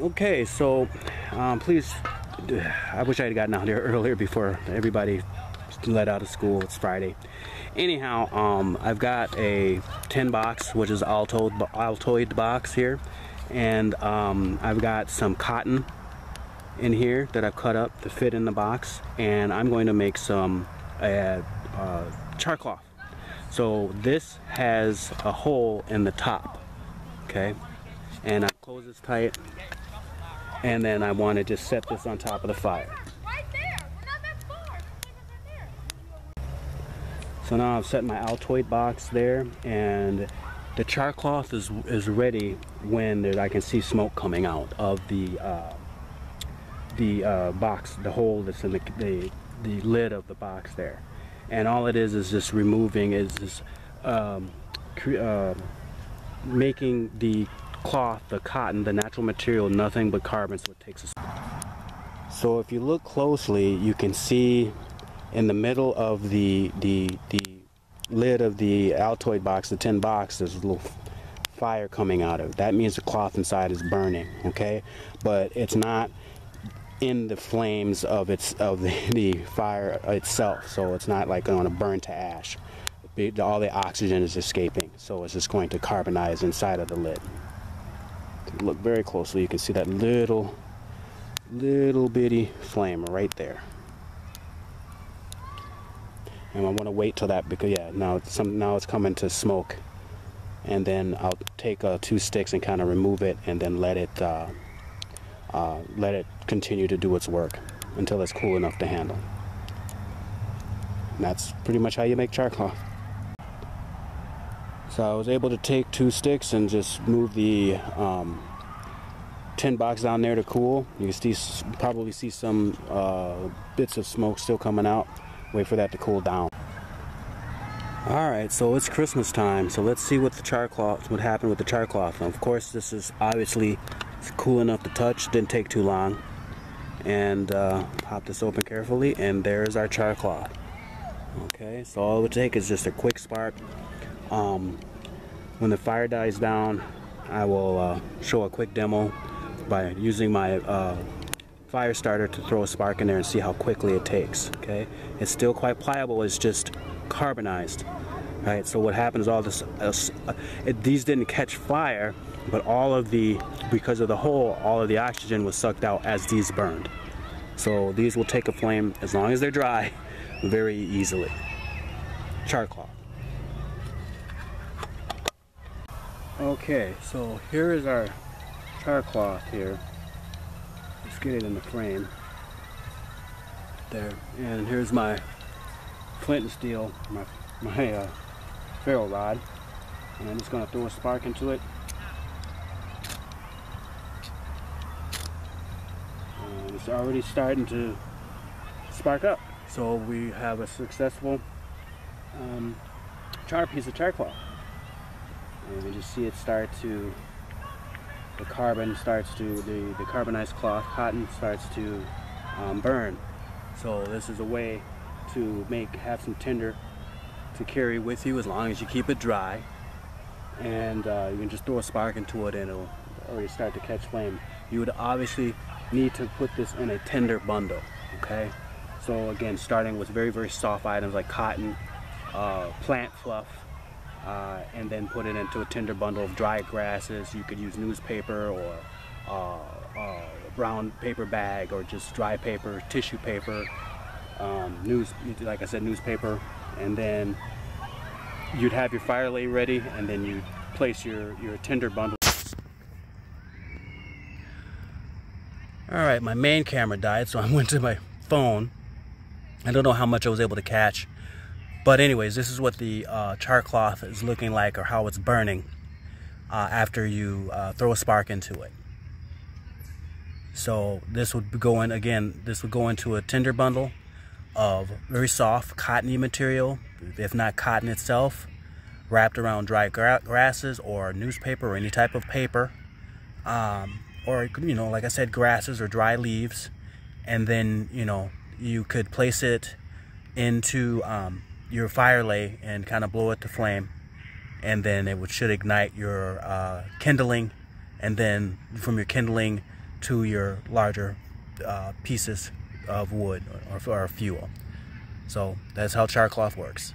Okay, so um, please, I wish I had gotten out here earlier before everybody let out of school. It's Friday. Anyhow, um, I've got a tin box, which is Altoid, Altoid box here, and um, I've got some cotton in here that I've cut up to fit in the box, and I'm going to make some uh, uh, char cloth. So this has a hole in the top, okay? And I close this tight, and then I want to just set this on top of the fire. So now I've set my Altoid box there and the char cloth is, is ready when there, I can see smoke coming out of the uh, the uh, box, the hole that's in the, the, the lid of the box there. And all it is is just removing, is just um, uh, making the cloth, the cotton, the natural material, nothing but carbon so it takes a So if you look closely, you can see in the middle of the, the, the lid of the Altoid box, the tin box, there's a little fire coming out of it. That means the cloth inside is burning, okay? But it's not in the flames of its of the, the fire itself, so it's not like going to burn to ash. All the oxygen is escaping, so it's just going to carbonize inside of the lid. Look very closely, you can see that little, little bitty flame right there. And I want to wait till that because yeah now it's some now it's coming to smoke. And then I'll take uh, two sticks and kind of remove it and then let it uh, uh, let it continue to do its work until it's cool enough to handle. And that's pretty much how you make char cloth so I was able to take two sticks and just move the um, tin box down there to cool you can see probably see some uh, bits of smoke still coming out wait for that to cool down. All right, so it's Christmas time, so let's see what the char cloth, what happened with the char cloth. Now, of course, this is obviously cool enough to touch, didn't take too long. And uh, pop this open carefully, and there's our char cloth. Okay, so all it would take is just a quick spark. Um, when the fire dies down, I will uh, show a quick demo by using my uh, fire starter to throw a spark in there and see how quickly it takes okay? It's still quite pliable it's just carbonized right? So what happens all this uh, it, these didn't catch fire but all of the because of the hole all of the oxygen was sucked out as these burned. So these will take a flame as long as they're dry very easily. Char cloth okay so here is our char cloth here. Let's get it in the frame. There and here's my flint and steel my, my uh, ferro rod. And I'm just going to throw a spark into it. And it's already starting to spark up. So we have a successful um, char piece of charcoal and you just see it start to the carbon starts to, the, the carbonized cloth, cotton starts to um, burn. So this is a way to make, have some tinder to carry with you as long as you keep it dry. And uh, you can just throw a spark into it and it'll already start to catch flame. You would obviously need to put this in a tinder bundle, okay? So again, starting with very, very soft items like cotton, uh, plant fluff, uh, and then put it into a tinder bundle of dry grasses. You could use newspaper or uh, uh, brown paper bag or just dry paper, tissue paper, um, news, like I said, newspaper, and then you'd have your fire lay ready and then you place your, your tinder bundle. All right, my main camera died, so I went to my phone. I don't know how much I was able to catch. But anyways, this is what the uh, char cloth is looking like or how it's burning uh, after you uh, throw a spark into it. So this would go in, again, this would go into a tinder bundle of very soft cottony material, if not cotton itself, wrapped around dry gra grasses or newspaper or any type of paper. Um, or, you know, like I said, grasses or dry leaves. And then, you know, you could place it into um, your fire lay and kind of blow it to flame and then it would, should ignite your uh, kindling and then from your kindling to your larger uh, pieces of wood or, or fuel. So that's how char cloth works.